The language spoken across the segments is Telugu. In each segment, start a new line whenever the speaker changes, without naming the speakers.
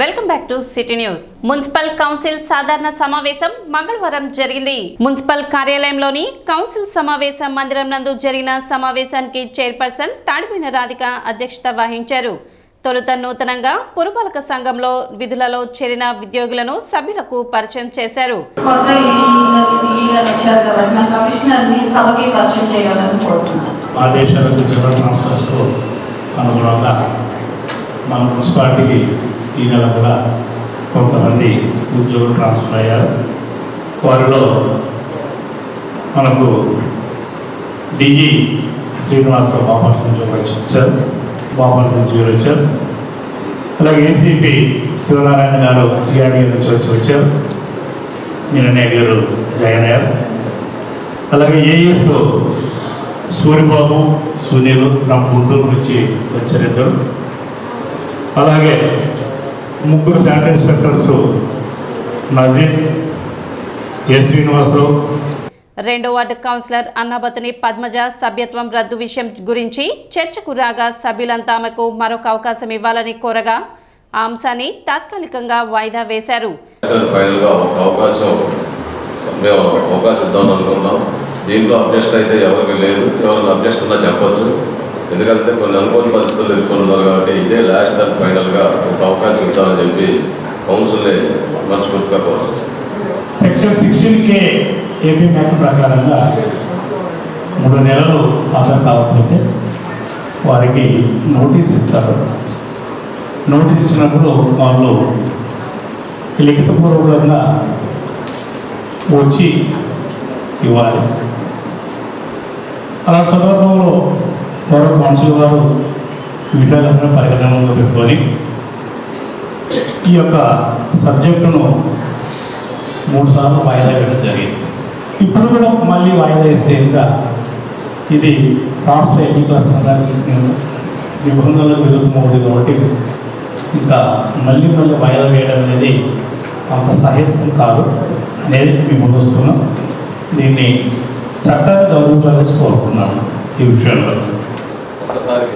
Welcome back to city news municipal council సాధారణ సమావేశం మంగళవారం జరిగింది. మున్సిపల్ కార్యాలయంలోని కౌన్సిల్ సమావేశ మందిరం నందు జరిగిన సమావేశానికి చైర్పర్సన్ తాడిపోయిన రాధిక అధ్యక్షత వహించారు. తొలుత నూతనంగా పురపాలక సంఘంలో విధులలో చేరిన ఉద్యోగులను సభ్యులకు పరిచయం చేశారు.
ఆదేశాలకు ట్రాన్స్ఫర్స్కు అనుగుణంగా మన మున్సిపాలిటీకి ఈ నెల కూడా కొంతమంది ఉద్యోగులు ట్రాన్స్ఫర్ అయ్యారు. వారిలో మనకు దిగి శ్రీనివాసరావు బాపట్ల నుంచి ఒకరు వచ్చారు. బాపట్ల నుంచి వీరు వచ్చారు. అలాగే ఏసీపీ శివనారాయణ గారు సిఆర్డీ నుంచి వచ్చి వచ్చారు. నిన్ననే గారు జాయిన్ అయ్యారు. అలాగే ఏఎస్ సూర్యబాబు సునీల్ నా గుంటూరు నుంచి వచ్చారు ఇద్దరు. అలాగే ముగ్గురు sanitary inspectors Nazeer A Srinivasarao.
రెండో వార్డు కౌన్సిలర్ అన్నాబతుని పద్మజ సభ్యత్వం రద్దు విషయం గురించి చర్చకు రాగా సభ్యులంతా ఆమెకు మరొక అవకాశం ఇవ్వాలని కోరగా ఆ అంశాన్ని తాత్కాలికంగా వాయిదా వేశారు.
దీంట్లో అబ్జెక్షన్ అయితే ఎవరికి లేదు. ఎవరైనా అబ్జెక్షన్ ఉన్నా చెప్పొచ్చు. ఎందుకంటే కొన్ని అనుకోని పరిస్థితులు ఎదుర్కొన్నారు కాబట్టి ఇదే లాస్ట్ అండ్ ఫైనల్గా ఒక అవకాశం ఇద్దామని చెప్పి కౌన్సిల్ని మనస్ఫూర్తిగా కోరుతుంది
section sixteen K AP act ప్రకారంగా మూడు నెలలు హాజరు కాకపోతే వారికి నోటీస్ ఇస్తారు. నోటీస్ ఇచ్చినప్పుడు వాళ్ళు లిఖితపూర్వకంగా వచ్చి ఇవ్వాలి. అలా సందర్భంలో మరో కౌన్సిల్ వారు విషయాలను పరిగణనలో పెట్టుకొని ఈ యొక్క సబ్జెక్టును మూడు సార్లు వాయిదా వేయడం జరిగింది. ఇప్పుడు కూడా మళ్ళీ వాయిదా ఇస్తే ఇంకా ఇది రాష్ట్ర ఎన్నికల సంఘానికి నిబంధనలకు విరుద్ధం కాబట్టి ఇంకా మళ్ళీ మళ్ళీ వాయిదా వేయడం అనేది అంత సహేతుకం కాదు అనేది మేము ముందుస్తున్నాం దీన్ని చట్టాన్ని గౌరవించాలని కోరుకున్నాను ఈ విషయంలో.
ఒక్కసారి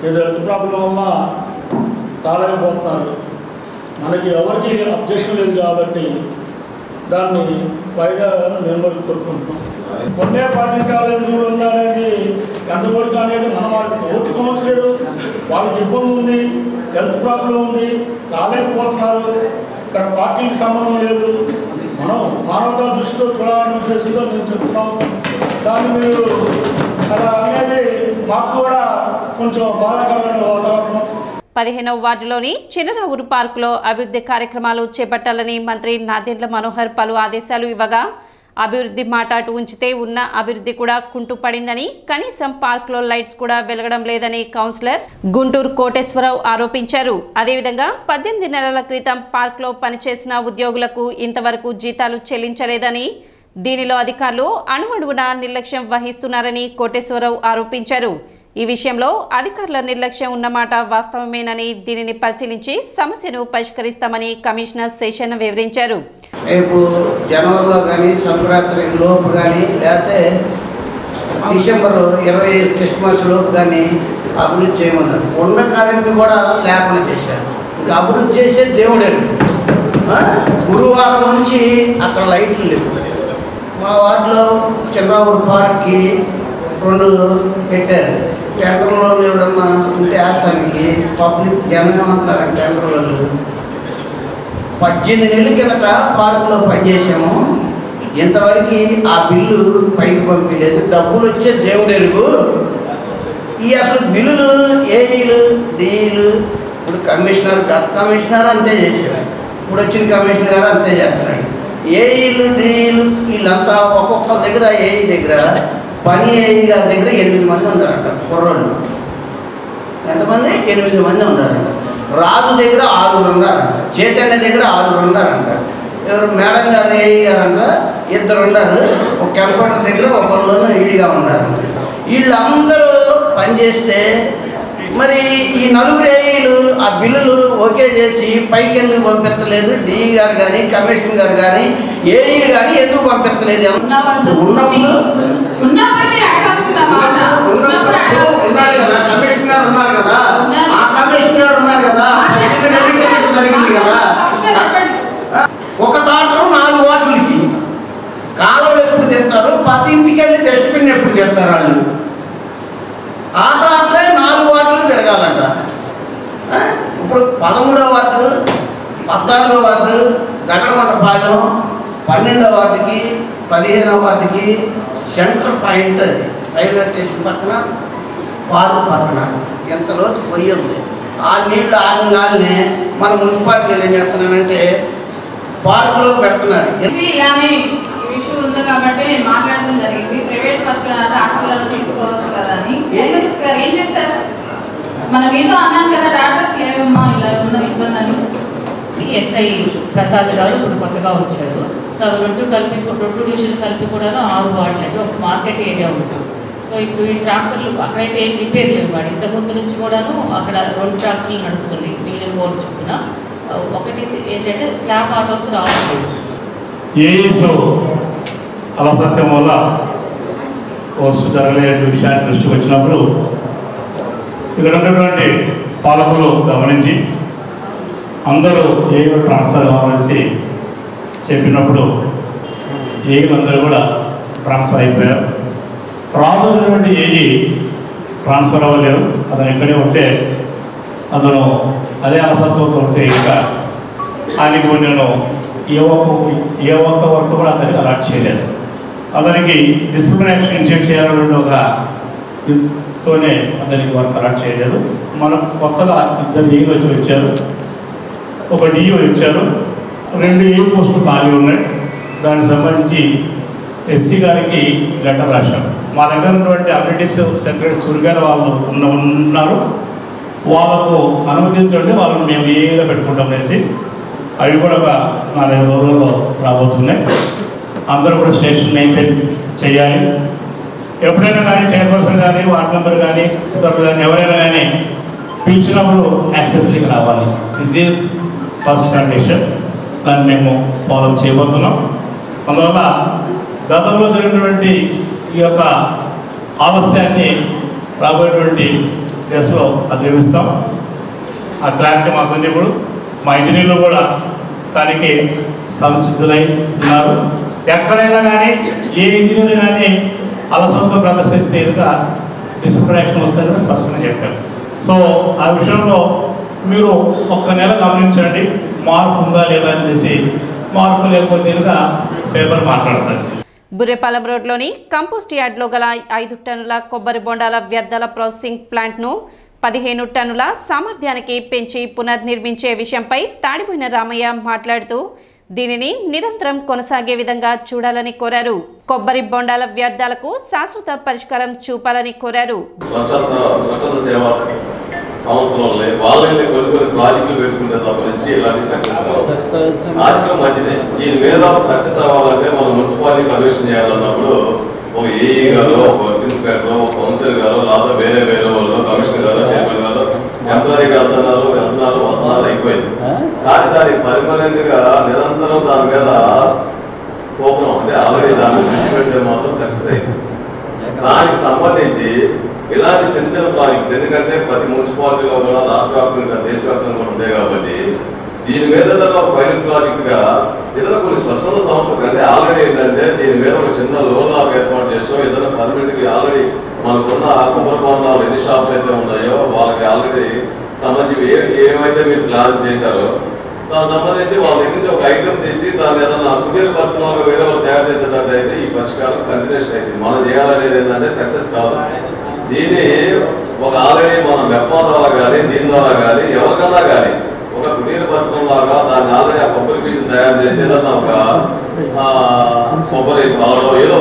ఇదే
హెల్త్ ప్రాబ్లం వల్ల రాలేకపోతున్నారు మనకి ఎవరికి అబ్జెక్షన్ లేదు కాబట్టి దాన్ని వాయిదా వేయాలని కోరుకుంటున్నాం. కొన్నే పాటించాలని దూరం ఉండాలనేది ఎంతవరకు అనేది మన వాళ్ళకి ఓటు కౌన్సిలర్ వాళ్ళకి ఇబ్బంది ఉంది హెల్త్ ప్రాబ్లం ఉంది రాలేకపోతున్నారు ఇక్కడ పార్టీకి సంబంధం లేదు. మనం మానవతా దృష్టితో చూడాలనే ఉద్దేశంతో మేము చెప్తున్నాం దాన్ని మీరు అలా అనేది మాకు కూడా కొంచెం బాధాకరమైన వాతావరణం.
పదిహేనవ వార్డులోని చిన్నరావురు పార్కులో అభివృద్ధి కార్యక్రమాలు చేపట్టాలని మంత్రి నాదెండ్ల మనోహర్ పలు ఆదేశాలు ఇవ్వగా అభివృద్ధి మాట అటు ఉంచితే ఉన్న అభివృద్ధి కూడా కుంటుపడిందని కనీసం పార్క్లో లైట్స్ కూడా వెలగడం లేదని కౌన్సిలర్ గుంటూరు కోటేశ్వరరావు ఆరోపించారు. అదేవిధంగా పద్దెనిమిది నెలల క్రితం పార్క్లో పనిచేసిన ఉద్యోగులకు ఇంతవరకు జీతాలు చెల్లించలేదని దీనిలో అధికారులు అణువణువున నిర్లక్ష్యం వహిస్తున్నారని కోటేశ్వరరావు ఆరోపించారు. ఈ విషయంలో అధికారుల నిర్లక్ష్యం ఉన్నమాట వాస్తవమేనని దీనిని పరిశీలించి సమస్యను పరిష్కరిస్తామని కమిషనర్ శేషన్ వివరించారు.
రేపు జనవరిలో కానీ సంక్రాంతి లోపు కానీ లేకపోతే డిసెంబర్ ఇరవై ఐదు క్రిస్మస్ లోపు కానీ అభివృద్ధి చేయమన్నారు. ఉన్న కరెంటు కూడా లేకుండా చేశారు. ఇంకా అభివృద్ధి చేసే దేవుడే గురువారం నుంచి అక్కడ లైట్లు లేవు. మా వార్డులో చిన్నఊరు పార్క్కి రెండు పెట్టారు. టెండర్లో ఎవడన్నా ఉంటే వేస్తానికి పబ్లిక్ జనం ఏమంటున్నారు వాళ్ళు. పద్దెనిమిది నెలల కిందట పార్కులో పనిచేసాము ఇంతవరకు ఆ బిల్లు పైకి పంపించలేదు. డబ్బులు వచ్చే దేవుడెరుగు ఈ అసలు బిల్లులు ఏఈలు డిఈలు ఇప్పుడు కమిషనర్ గత కమిషనర్ అంతే చేశాడు. ఇప్పుడు వచ్చిన కమిషనర్ గారు అంతే చేస్తున్నాడు. ఏఈలు డిఈలు వీళ్ళంతా ఒక్కొక్కరి దగ్గర ఏఈ దగ్గర పని ఏఈ గారి దగ్గర ఎనిమిది మంది ఉన్నారంట కుర్రోళ్ళు. ఎంతమంది? ఎనిమిది మంది ఉన్నారంట. రాజు దగ్గర ఆరుగురు ఉన్నారంట చైతన్య దగ్గర ఆరుగురు ఉన్నారంట ఎవరు మేడం గారు ఏఈ గారంట ఇద్దరు ఉన్నారు. ఒక కంప్యూటర్ దగ్గర ఒకళ్ళు ఈడిగా ఉన్నారంట వీళ్ళందరూ పనిచేస్తే మరి ఈ నలుగురు ఏఈలు ఆ బిల్లులు ఓకే చేసి పైకి ఎందుకు పంపించలేదు? డిఈ గారు కానీ కమిషనర్ గారు కానీ ఏఈలు కానీ ఎందుకు పంపించలేదు? ఉన్నప్పుడు.
ఉన్నాడు కదా కమిషనర్ గారు ఉన్నారు
కదా.
కదా?
ఒక తోటలో నాలుగు వార్డులకి కాలువలు ఎప్పుడు తెస్తారు? పతి ఇంటికి వెళ్ళి డస్ట్బిన్ ఎప్పుడు చెప్తారు వాళ్ళు? ఆ తోటలే నాలుగు వార్డులు తిరగాలంట. ఇప్పుడు పదమూడవ వార్డు పద్నాలుగో వార్డు భాగం పన్నెండవ వార్డుకి పదిహేనవ వార్డుకి సెంటర్ పాయింట్ అది రైల్వే స్టేషన్ పక్కన వార్డు పక్కన. ఎంతలో పోయి ఉంది. ఆ నీళ్ళు ఆగంగానే మన మున్సిపాలిటీలు ఏం చేస్తున్నానంటే పార్కులో పెడుతున్నారు
ఉంది కాబట్టి మాట్లాడడం జరిగింది. ప్రైవేట్ డాక్టర్లలో తీసుకోవచ్చు కదా అని. ఏం? చేస్తారు? మనం ఏదో అన్నాం కదా డాక్టర్స్ లేవమ్మా ఇలా ఉన్న
ఎస్ఐ ప్రసాద్ గారు ఇప్పుడు కొత్తగా వచ్చారు. సో అవి రెండు కలిపి రెండు డివిజన్ కలిపి కూడా ఆరు వార్డులు అంటే ఒక మార్కెట్ ఏరియా ఉంది సో ఇప్పుడు ఈ ట్రాక్టర్లు అక్కడైతే ఏం రిపేర్ లేవు వాడు. ఇంతకుముందు నుంచి కూడాను అక్కడ రెండు ట్రాక్టర్లు నడుస్తుంది మిగిలిన బోర్డు చొప్పున. ఒకటి ఏంటంటే క్లాప్ ఆటోస్ రావట్లేదు.
ఏఈస్ అలసత్యం వల్ల వస్తు జరగలేని విషయాన్ని దృష్టికి వచ్చినప్పుడు ఇక్కడ ఉన్నటువంటి పాలకులు గమనించి అందరూ ఏఈ ట్రాన్స్ఫర్ కావాల్సి చెప్పినప్పుడు ఏఈలందరూ కూడా ట్రాన్స్ఫర్ అయిపోయారు. రాసున్నటువంటి ఏఈ ట్రాన్స్ఫర్ అవ్వలేదు. అతను ఇక్కడే ఉంటే అతను అదే అలసత్వంతో ఉంటే ఇంకా ఆయనకు నేను ఏ ఒక్క ఏ ఒక్క వర్క్ కూడా అతనికి అలాట్ చేయలేదు. అతనికి డిసిప్లిన్ యాక్షన్ ఇన్షియేట్ చేయాలనే ఒక తోనే అతనికి వర్క్ అలాట్ చేయలేదు. మనం కొత్తగా ఇద్దరు ఏఈలు వచ్చి వచ్చారు. ఒక డిఈ వచ్చారు. రెండు ఏ పోస్టులు ఖాళీ ఉన్నాయి. దానికి సంబంధించి ఎస్సీ గారికి లెటర్ రాశాం మా దగ్గర ఉన్నటువంటి అమ్యూనిటీస్ సెక్రటరీ సూర్యగారు వాళ్ళు ఉన్న ఉన్నారు. వాళ్ళకు అనుమతించండి వాళ్ళని మేము ఏదో పెట్టుకుంటాం అనేసి. అవి కూడా ఒక నాలుగైదు రోజుల్లో రాబోతున్నాయి. అందరూ కూడా స్టేషన్ మెయింటైన్ చేయాలి. ఎప్పుడైనా కానీ చైర్పర్సన్ కానీ వార్డ్ మెంబర్ కానీ ఇతరులు కానీ ఎవరైనా కానీ పిలిచినప్పుడు యాక్సెస్లీకి రావాలి. దిస్ ఈజ్ ఫస్ట్ కండిషన్ దాన్ని మేము ఫాలో చేయబోతున్నాం. అందువల్ల గతంలో జరిగినటువంటి ఈ యొక్క ఆలస్యాన్ని రాబోయేటువంటి దశలో అధిగమిస్తాం. ఆ క్లారిటీ మాకుంది ఇప్పుడు. మా ఇంజనీర్లు కూడా దానికి సంసిద్ధులై ఉన్నారు. ఎక్కడైనా కానీ ఏ ఇంజనీర్ కానీ అలసంతో ప్రదర్శిస్తే ఎదుగా డిసిప్లిన్ వస్తుందని స్పష్టంగా చెప్పారు. సో ఆ విషయంలో మీరు ఒక్క నెల గమనించండి. మార్పు ఉందా లేదా అని చెప్పేసి మార్పు లేకపోతే పేపర్ మాట్లాడుతుంది
బుర్రెపాలెం రోడ్లోని కంపోస్ట్ యార్డ్లో గల ఐదు టన్నుల కొబ్బరి బొండాల వ్యర్థాల ప్రాసెసింగ్ ప్లాంట్ను పదిహేను టన్నుల సామర్థ్యానికి పెంచి పునర్నిర్మించే విషయంపై తాడిపోయిన రామయ్య మాట్లాడుతూ దీనిని నిరంతరం కొనసాగే విధంగా చూడాలని కోరారు. కొబ్బరి బొండాల వ్యర్థాలకు శాశ్వత పరిష్కారం చూపాలని కోరారు.
సంస్థలు ఉన్నాయి వాళ్ళని కొన్ని కొన్ని ప్రాజెక్టులు పెట్టుకుంటే తప్ప నుంచి ఇలాంటి సక్సెస్ ఆర్థికం మంచిదే. ఈ మీద సక్సెస్ అవ్వాలంటే మనం మున్సిపాలిటీ పర్మిషన్ చేయాలన్నప్పుడు ఓ ఏఈ గారు ఒక ఇన్స్పెక్టర్ ఒక కౌన్సిల్ గారు లేదా వేరే వేరే వాళ్ళు కమిషనర్ గారు చైర్మన్ గారు ఎంప్లాయీ వెళ్తున్నారు వెళ్తున్నారు వస్తున్నారు అయిపోయింది. కానీ దానికి పర్మనెంట్గా నిరంతరం దాని మీద కోపం అంటే ఆల్రెడీ దాన్ని దృష్టి పెడితే మాత్రం సక్సెస్ అయింది. దానికి సంబంధించి ఇలాంటి చిన్న చిన్న ప్రాజెక్ట్ ఎందుకంటే ప్రతి మున్సిపాలిటీలో కూడా రాష్ట్ర వ్యాప్తంగా దేశవ్యాప్తంగా ఉంటాయి కాబట్టి దీని మీద ఏదైనా ఒక పైలట్ ప్రాజెక్ట్గా కొన్ని స్వచ్ఛంద సంస్థలు అంటే ఆల్రెడీ ఏంటంటే దీని మీద ఒక చిన్న లోన్ లాగా ఏర్పాటు చేసాం ఇతర పర్మిట్కి ఆల్రెడీ మనకున్న కొబ్బరి బొండాలు ఎన్ని షాప్స్ అయితే ఉన్నాయో వాళ్ళకి ఆల్రెడీ సంబంధించి ఏమైతే మీరు ప్లాన్ చేశారో దానికి సంబంధించి వాళ్ళ దగ్గర నుంచి ఒక ఐటమ్ తీసి దాన్ని ఏదైనా కుటీర పర్సనల్ వేరే వాళ్ళు తయారు చేసేటట్టు అయితే ఈ పరిష్కారం కంటిన్యూషన్ అయితే మనం చేయాలనేది ఏంటంటే సక్సెస్ కావాలి దీన్ని ఒక ఆల్రెడీ మన మెప్పా ద్వారా కానీ దీని ద్వారా కానీ ఎవరికన్నా కానీ ఒక కుటీర పరిశ్రమ లాగా దాన్ని ఆల్రెడీ ఆ కొబ్బరి తయారు చేసి ఏదన్నా ఒక కొబ్బరి పాలో ఏదో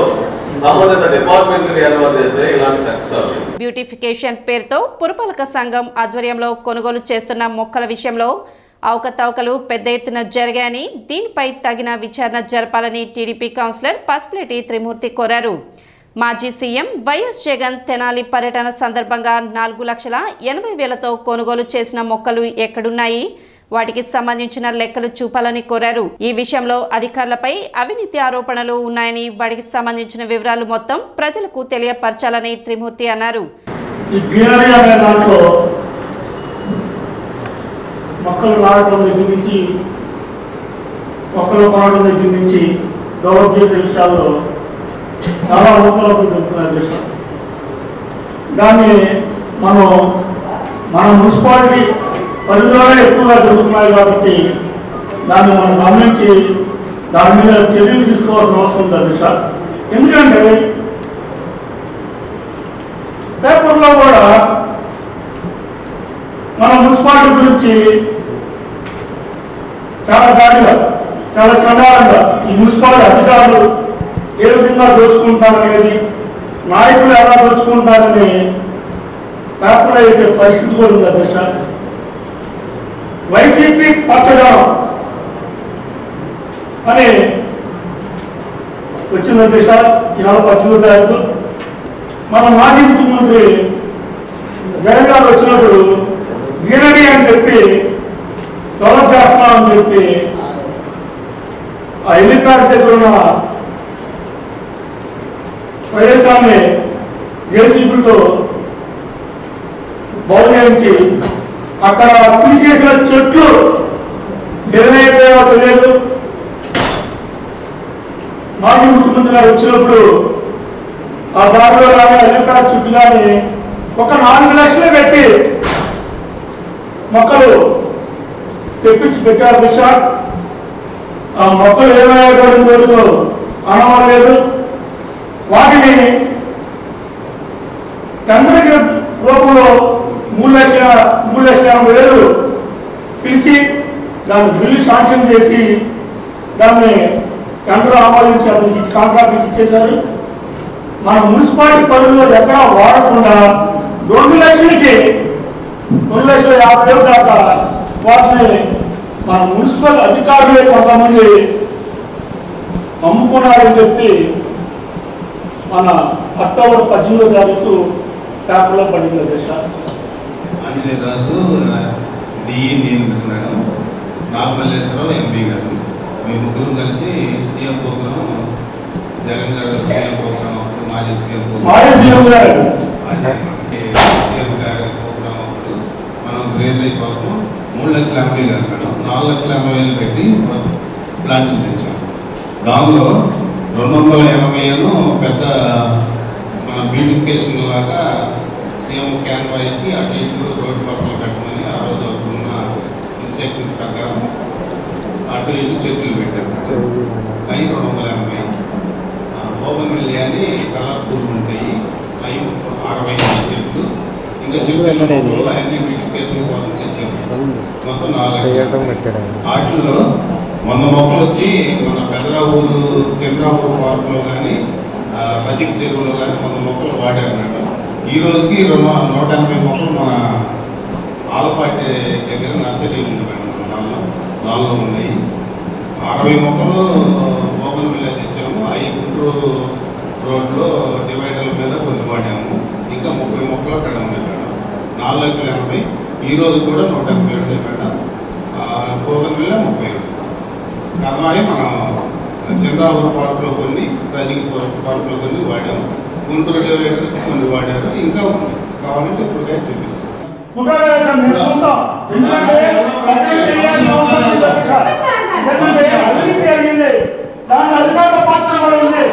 సంబంధిత డిపార్ట్మెంట్ ఏర్పాటు చేస్తే ఇలాంటి సక్సెస్ అవుతుంది.
బ్యూటిఫికేషన్ పేరుతో పురపాలక సంఘం ఆధ్వర్యంలో కొనుగోలు చేస్తున్న మొక్కల విషయంలో అవకతవకలు పెద్ద ఎత్తున జరిగాయని దీనిపై తగిన విచారణ జరపాలని టీడీపీ కౌన్సిలర్ పసుపులేటి త్రిమూర్తి కోరారు. మాజీ సీఎం వైఎస్ జగన్ తెనాలి పర్యటన సందర్భంగా నాలుగు లక్షల ఎనభై వేలతో కొనుగోలు చేసిన మొక్కలు ఎక్కడున్నాయి? వాటికి సంబంధించిన లెక్కలు చూపాలని కోరారు. ఈ విషయంలో అధికారులపై అవినీతి ఆరోపణలు ఉన్నాయని వాటికి సంబంధించిన వివరాలు మొత్తం ప్రజలకు తెలియపరచాలని త్రిమూర్తి అన్నారు.
మొక్కలు దగ్గర నుంచి మొక్కలు కొనడం దగ్గర నుంచి డెవలప్ చేసే విషయాల్లో చాలా లోపలకు జరుగుతున్నాయి దేశం. దాన్ని మనం మన మున్సిపాలిటీ పరిధిలోనే ఎక్కువగా జరుగుతున్నాయి కాబట్టి దాన్ని మనం గమనించి దాని మీద చర్యలు తీసుకోవాల్సిన అవసరం ఉంది దిశ. ఎందుకంటే పేపర్లో కూడా మన మున్సిపాలిటీ గురించి చాలా దారిగా చాలా చండాలంగా ఈ మున్సిపాలిటీ అధికారులు ఏ విధంగా దోచుకుంటారనేది నాయకులు ఎలా దోచుకుంటారని పేపర్లో వేసే పరిస్థితి కూడా ఉంది అధ్యక్ష వైసీపీ పచ్చదనం అని వచ్చిన అధ్యక్ష ఇవాళ పద్దెనిమిది తారీఖు. మన మాజీ ముఖ్యమంత్రి జగన్ గారు వచ్చినప్పుడు గిరణి అని చెప్పి డెవలప్ చేస్తున్నామని చెప్పి ఆ హెలిప్యాడ్ దగ్గర ఉన్న ప్రదేశాన్ని ఏసీపీతో బౌలించి అక్కడ తీసేసిన చెట్లు ఏమైపోయావో తెలియదు. మాజీ ముఖ్యమంత్రి గారు వచ్చినప్పుడు ఆ దారిలో కానీ హెలిప్యాడ్ చుట్టూ కానీ ఒక నాలుగు లక్షలు పెట్టి మొక్కలు తెప్పించి పెట్టారు. దిశ ఆ మొక్కలు ఏమైనా వరకు అనవలేదు వాటిని టెండర్ రూపంలో మూడు లక్షల మూడు లక్షల ఎనభై వేలు పిలిచి దాన్ని బిల్లు శాంక్షన్ చేసి దాన్ని టెండర్ ఆమోదించి అతనికి కాంట్రాక్ట్ ఇచ్చేశారు. మన మున్సిపాలిటీ పరిధిలో ఎక్కడా వాడకుండా రెండు లక్షలకి రెండు లక్షల యాభై వేలు దాకా వాటిని మన మున్సిపల్ అధికారులే కొంతమంది అమ్ముకున్నారని చెప్పి మన అక్టోబర్ పద్దెనిమిదో తారీఖు పేపర్లో పడింది దశ.
ఆంజనేయ రాజు డిఈ నియమిస్తున్నాడు నాగమల్లేశ్వరరావు ఎంపీ గారు. మేము ముగ్గురు కలిసి సీఎం ప్రోగ్రాం జగన్ గారు సీఎం ప్రోగ్రాం అప్పుడు మాజీ సీఎం
సీఎం గారు.
ప్రోగ్రాం అప్పుడు మనం గ్రీనరీ కోసం మూడు లక్షల ఎనభై వేలు నాలుగు లక్షల ఎనభై వేలు పెట్టి ప్లాంట్ తెచ్చాం దానిలో రెండు వందల ఎనభై ఏళ్ళు పెద్ద మన బ్యూటిఫికేషన్ లాగా సీఎం క్యాన్వాయికి అటు ఇటు రోడ్డు పక్కన పెట్టమని ఆ రోజు ఉన్న ఇన్స్ట్రక్షన్ ప్రకారం అటు ఇటు చెట్లు పెట్టారు. అవి రెండు వందల ఎనభై ఓపెన్ మిల్లి అని కలర్ఫుల్ ఉంటాయి. అవి అరవై చెట్లు ఇంకా చెట్లు అన్ని బ్యూటిఫికేషన్ కోసం మొత్తం నాలుగు వాటిల్లో వంద మొక్కలు వచ్చి మన పెదరావూరు చంద్రావూరు పార్కులో కానీ రజిక్ చెరువులో కానీ వంద మొక్కలు వాడారన్నమాట. ఈ రోజుకి రెండు నూట ఎనభై మొక్కలు మన ఆలపాటి దగ్గర నర్సరీ ఉంది మేడం దానిలో. దానిలో ఉన్నాయి. అరవై మొక్కలు ఓపెన్ మిల్ తెచ్చాము. అవి గుంటూరు రోడ్లో డివైడర్ల మీద కొన్ని వాడాము. ఇంకా ముప్పై మొక్కలు అక్కడ ఉన్నాయి మేడం. నాలుగు లక్షల ఎనభై. ఈ రోజు కూడా నూట ఎనభై మేడం ఓపెన్ మిల్ ముప్పై కర్మాయి మనం చంద్రావూరు పార్కులో కొన్ని రజింగ్ పార్కులో కొన్ని వాడాము గుంటూరు డివైడర్కి కొన్ని వాడారు. ఇంకా ఉన్నాయి కావాలంటే ఇప్పుడుగా చూపిస్తాం.
దాని అధికారుల పాత్ర కూడా ఉంది.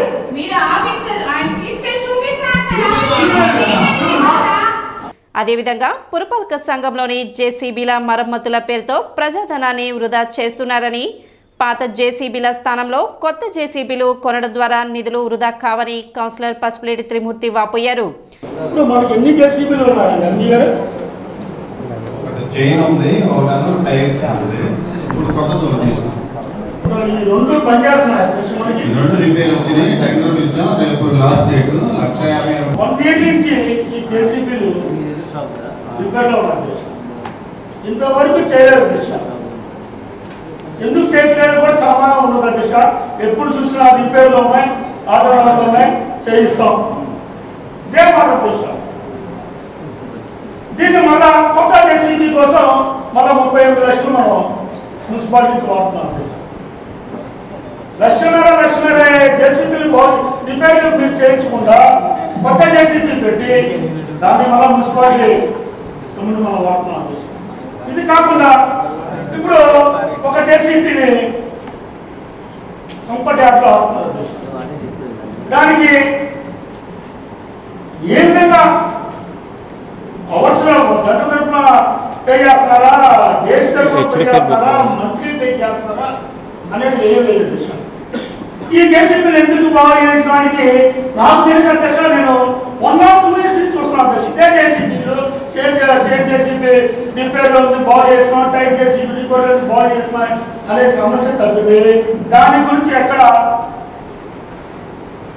అదేవిధంగా పురపాలక సంఘంలోని జేసీబీల మరమ్మతుల పేరుతో ప్రజాధనాన్ని వృధా చేస్తున్నారని పాత జేసీబీల స్థానంలో కొత్త జేసీబీలు కొనడం ద్వారా నిధులు వృధా కావని కౌన్సిలర్ పసుపులేటి త్రిమూర్తి వాపోయారు.
రెండు
రిపేర్ వచ్చినాయి రేపు లాస్ట్ డేట్ లక్ష యాభై
వన్ ఇయర్ నుంచి ఈ జేసీబీలు రిపేర్లో ఉన్నాయి అధ్యక్ష. ఇంతవరకు చేయలేదు అధ్యక్ష ఎందుకు చేయట్లేదు కూడా సమానం ఉండదు దిశ. ఎప్పుడు చూసినా రిపేర్లు ఉన్నాయి ఆధారాలు ఉన్నాయి చేయిస్తాం. ఇదే మన అధ్యక్ష దీన్ని మళ్ళా కొత్త జేసీబీ కోసం మళ్ళా ముప్పై ఎనిమిది లక్షలు మనం మున్సిపాలిటీ నుంచి వాడుతున్నాం. అధ్యక్ష. లక్షన్నర లక్షన్నర జేసీబీలు రిపేర్లు మీరు చేయించకుండా కొత్త జేసీబీ పెట్టి దాన్ని మళ్ళా మున్సిపాలిటీ సొమ్ముని మనం వాడుతున్నాం. ఇది కాకుండా ఇప్పుడు ఒక జేసీబీని కంపటి యాప్లో ఆడుతున్నారు. దానికి ఏ విధంగా అవర్స్ గంట తరపున పే చేస్తున్నారా డేస్ తరపున పే చేస్తున్నారా మంత్లీ పే చేస్తున్నారా అనేది వేయలేదు ఈ జేసీబీలు ఎందుకు బాగా చేయించడానికి నాకు తెలిసిన అధ్యక్ష నేను వన్ ఆర్ టూ ఇయర్స్ నుంచి చూస్తున్నాను అధ్యక్ష ఇదే జేసీబీలు సేమ్ సేమ్ జేసీబీ రిపేర్ ఉంది బాగా చేస్తున్నాం టైప్ జేసీబీ రిపేర్ బాగా చేస్తున్నాయి అనే సమస్య తగ్గితే దాని గురించి ఎక్కడ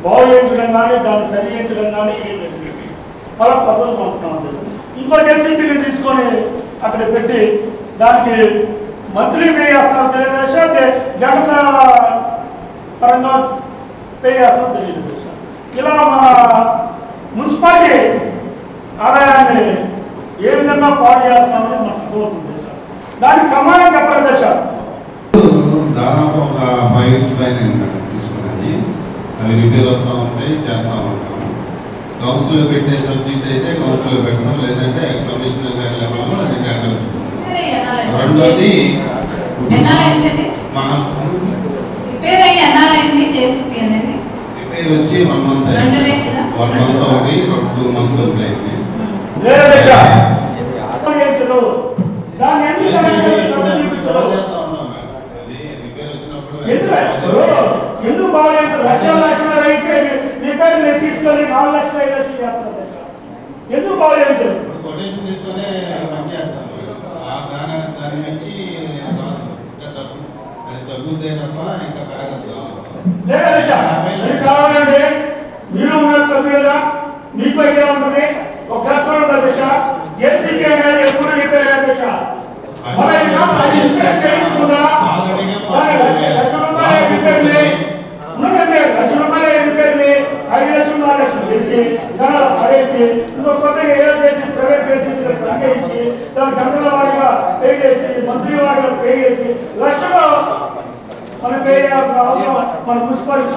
బాగు చేయించడం కానీ దాన్ని సరి చేయించడం కానీ ఏం లేదు. మళ్ళా పద్ధతులు పంపుతున్నాం ఇంకో జేసీబీని తీసుకొని అక్కడ పెట్టి దానికి మంత్లీ పే చేస్తున్నారు తెలియదు అంటే జగత పరంగా పే చేస్తాం తెలియదు ఇలా మన మున్సిపాలిటీ ఆదాయాన్ని ఏ విధంగా పాడు చేస్తున్నామని సార్. దానికి సమానం చెప్పండి దశ.
దాదాపు ఒక ఫైవ్ ఇయర్స్ పైన తీసుకున్నది అవి రిపేర్ వస్తూ ఉంటాయి చేస్తూ ఉంటాం కౌన్సిల్ పెట్టే సబ్జెక్ట్ అయితే కౌన్సిల్ పెట్టడం లేదంటే కమిషనర్ గారి లెవెల్లో అది టెండర్ రెండోది మనం
రిపేర్
వచ్చి వన్ మంత్ వన్ మంత్ ఒకటి టూ మంత్స్ అయింది.
ఉపయోగించరు. దాన్ని ఎందుకు బాగాలేదు లక్షల లక్షల అయితే రిపేర్ నేను తీసుకొని నాలుగు లక్షల ఐదు లక్షలు చేస్తాను. ఎందుకు బాగాలేదు మీరు కావాలంటే మీరు ఉన్న సభ్యులుగా మీకు ఐడియా ఉంటుంది. చూడండి దశ జేసీబీ అనేది ఎప్పుడు రిపేర్ అయ్యే దశ మన ఇంకా అది రిపేర్ దాని లక్ష రూపాయల రిపేర్ని ఉన్నదండి లక్ష రూపాయల రిపేర్ని ఐదు లక్షలు నాలుగు లక్షలు చేసి ధరలు పడేసి ఇంకో కొత్తగా ఏదో చేసి ప్రైవేట్ చేసి ప్రకటించి దాని గంటల వారిగా పే చేసి మంత్రి వారిగా పే చేసి లక్షలో మనం పే చేయాల్సిన అవసరం మన మున్సిపాలిటీ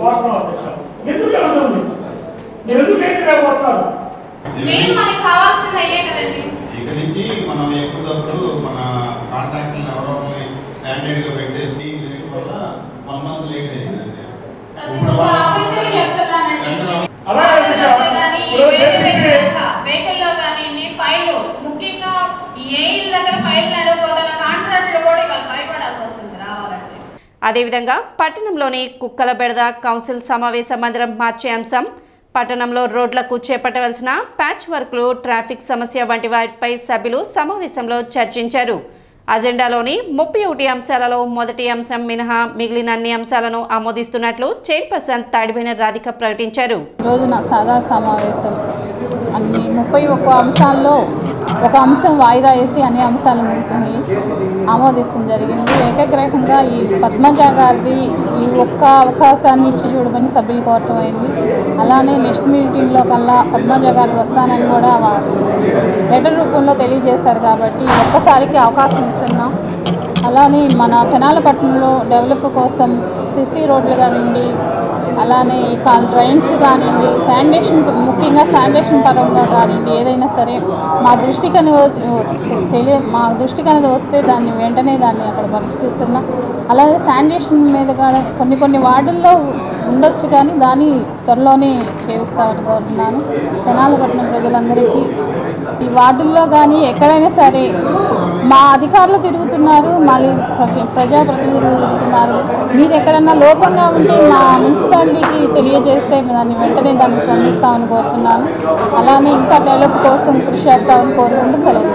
వాడుతున్నాం అధ్యక్ష. ఎందుకు ఇలా ఉంటుంది ఎందుకు
కదండి
ఇక నుంచి మనం ఎప్పటికప్పుడు మన కాంట్రాక్ట్ ఎవరో స్టాండర్డ్గా పెట్టేసి లేట్ వల్ల వన్ మంత్ లేట్
అదేవిధంగా పట్టణంలోని కుక్కల బెడద కౌన్సిల్ సమావేశ మందిరం మార్చే అంశం పట్టణంలో రోడ్లకు చేపట్టవలసిన ప్యాచ్ వర్క్లు ట్రాఫిక్ సమస్య వంటి వాటిపై సభ్యులు సమావేశంలో చర్చించారు. అజెండాలోని ముప్పై ఒకటి అంశాలలో మొదటి అంశం మినహా మిగిలిన అన్ని అంశాలను ఆమోదిస్తున్నట్లు చైర్పర్సన్ తాడిబైన రాధిక ప్రకటించారు.
రోజున సాదా సమావేశం. అన్ని ముప్పై ఒక్క అంశాల్లో ఒక అంశం వాయిదా వేసి అన్ని అంశాలు ముగిసింది ఆమోదిస్తుంది జరిగింది. ఏకగ్రహంగా ఈ పద్మజ గారిది ఈ ఒక్క అవకాశాన్ని ఇచ్చి చూడమని సభ్యులు కోరటం అయింది. అలానే నెక్స్ట్ మీటింగ్లో కల్లా పద్మజ గారు వస్తానని కూడా వాళ్ళు లెటర్ రూపంలో తెలియజేశారు కాబట్టి ఒక్కసారికి అవకాశం ఇస్తున్నాం. అలానే మన తెనాలపట్నంలో డెవలప్ కోసం సిసి రోడ్లు నుండి అలానే ఈ కా- డ్రైన్స్ కానివ్వండి శానిటేషన్ ముఖ్యంగా శానిటేషన్ పరంగా కానివ్వండి ఏదైనా సరే మా దృష్టికి అని తెలియ మా దృష్టికి అనేది వస్తే దాన్ని వెంటనే దాన్ని అక్కడ పరిష్కరిస్తున్నాం. అలాగే శానిటేషన్ మీద కూడా కొన్ని కొన్ని వార్డుల్లో ఉండొచ్చు కానీ దాన్ని త్వరలోనే చేయిస్తామని కోరుతున్నాను. తెనాలపట్నం ప్రజలందరికీ ఈ వార్డుల్లో కానీ ఎక్కడైనా సరే మా అధికారులు తిరుగుతున్నారు మళ్ళీ ప్రజాప్రతినిధులు తిరుగుతున్నారు. మీరు ఎక్కడన్నా లోపంగా ఉంటే మా మున్సిపాలిటీకి తెలియజేస్తే దాన్ని వెంటనే దాన్ని స్పందిస్తామని కోరుతున్నాను. అలానే ఇంకా డెవలప్ కోసం కృషి చేస్తామని కోరుకుంటూ సెలవు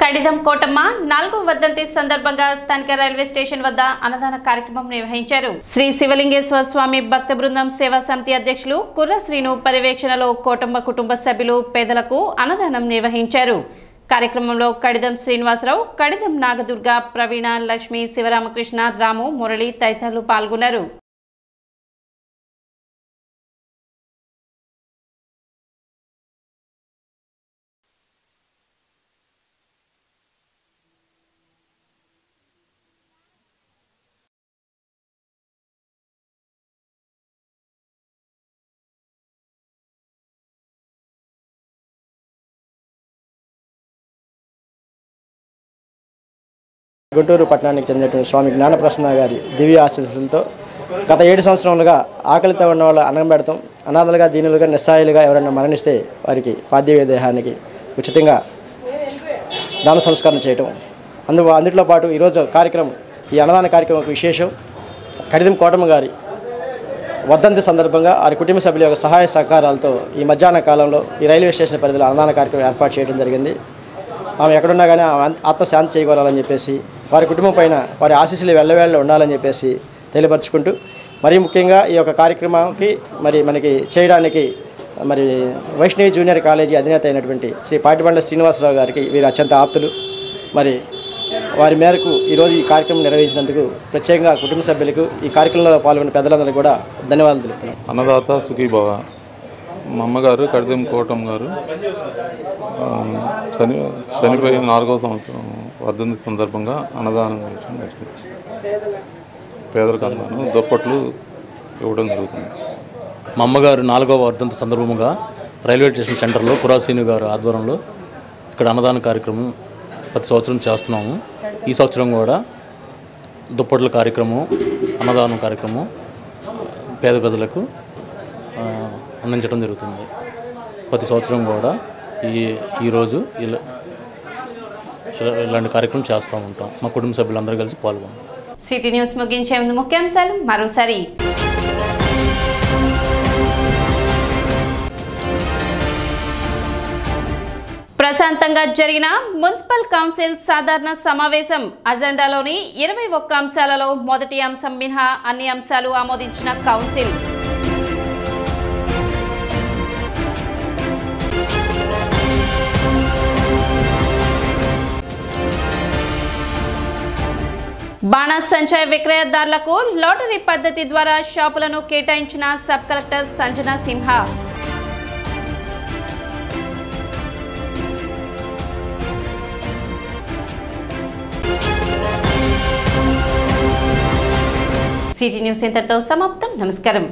కడిదం కోటమ్మ నాలుగో వర్ధంతి సందర్భంగా స్థానిక రైల్వే స్టేషన్ వద్ద అన్నదాన కార్యక్రమం నిర్వహించారు. శ్రీ శివలింగేశ్వర స్వామి భక్త బృందం సేవా సమితి అధ్యక్షులు కుర్ర శ్రీను పర్యవేక్షణలో కోటమ్మ కుటుంబ సభ్యులు పేదలకు అన్నదానం నిర్వహించారు. కార్యక్రమంలో కడిదం శ్రీనివాసరావు కడిదం నాగదుర్గ ప్రవీణ లక్ష్మి శివరామకృష్ణ రాము మురళి తదితరులు పాల్గొన్నారు.
గుంటూరు పట్టణానికి చెందినటువంటి స్వామి జ్ఞానప్రసన్న గారి దివ్య ఆశీస్సులతో గత ఏడు సంవత్సరాలుగా ఆకలితో ఉన్న వాళ్ళు అన్నం పెడతాం. అనాథలుగా దీనులుగా నిస్సాయులుగా ఎవరైనా మరణిస్తే వారికి పార్థివ దేహానికి ఉచితంగా దాన సంస్కారం చేయటం. అందు అందుట్లో పాటు ఈరోజు కార్యక్రమం ఈ అన్నదాన కార్యక్రమం విశేషం. కడిదం కోటమ్మ గారి వర్ధంతి సందర్భంగా వారి కుటుంబ సభ్యుల యొక్క సహాయ సహకారాలతో ఈ మధ్యాహ్న కాలంలో ఈ రైల్వే స్టేషన్ పరిధిలో అన్నదాన కార్యక్రమం ఏర్పాటు చేయడం జరిగింది. ఆమె ఎక్కడున్నా కానీ ఆమె ఆత్మశాంతి చేయగలాలని చెప్పేసి వారి కుటుంబం పైన వారి ఆశీస్సులు వెళ్ళవేళ్ళ ఉండాలని చెప్పేసి తెలియపరుచుకుంటూ మరీ ముఖ్యంగా ఈ యొక్క కార్యక్రమానికి మరి మనకి చేయడానికి మరి వైష్ణవి జూనియర్ కాలేజీ అధినేత అయినటువంటి శ్రీ పాటిబండ శ్రీనివాసరావు గారికి వీరు అత్యంత ఆప్తులు. మరి వారి మేరకు ఈరోజు ఈ కార్యక్రమం నిర్వహించినందుకు ప్రత్యేకంగా కుటుంబ సభ్యులకు ఈ కార్యక్రమంలో పాల్గొన్న పెద్దలందరూ కూడా ధన్యవాదాలు తెలుపుతున్నాను
అన్నదాత సుఖీభవ. మా అమ్మగారు కడిదెం కోటం గారు చని చనిపోయిన నాలుగో సంవత్సరం వర్ధంతి సందర్భంగా అన్నదానం చేయడం జరిగింది అన్నదానం దుప్పట్లు ఇవ్వడం జరుగుతుంది.
మా అమ్మగారు నాలుగవ వర్ధంతి సందర్భంగా రైల్వే స్టేషన్ సెంటర్లో కురాసీని గారు ఆధ్వర్యంలో ఇక్కడ అన్నదాన కార్యక్రమం ప్రతి సంవత్సరం చేస్తున్నాము. ఈ సంవత్సరం కూడా దుప్పట్ల కార్యక్రమం అన్నదానం కార్యక్రమం పేద ప్రజలకు అందించడం జరుగుతుంది. ప్రతి సంవత్సరం కూడా ఈ ఈరోజు ఇలా ఇలాంటి కార్యక్రమం చేస్తూ ఉంటాం. మా కుటుంబ సభ్యులందరూ కలిసి పాల్గొంటాం.
సిటీ న్యూస్ ముగించే ముందు ముఖ్యాంశాలు మరోసారి. ప్రశాంతంగా జరిగిన మున్సిపల్ కౌన్సిల్ సాధారణ సమావేశం అజెండాలోని ఇరవై ఒక్క అంశాలలో మొదటి అంశం మినహా అన్ని అంశాలు ఆమోదించిన కౌన్సిల్. బాణసంచయ విక్రయదారులకు లోటరీ పద్ధతి ద్వారా షాపులను కేటాయించిన sub collector Sanjana Simha. City news ఇంతటితో సమాప్తం. నమస్కారం.